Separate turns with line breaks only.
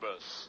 Christmas.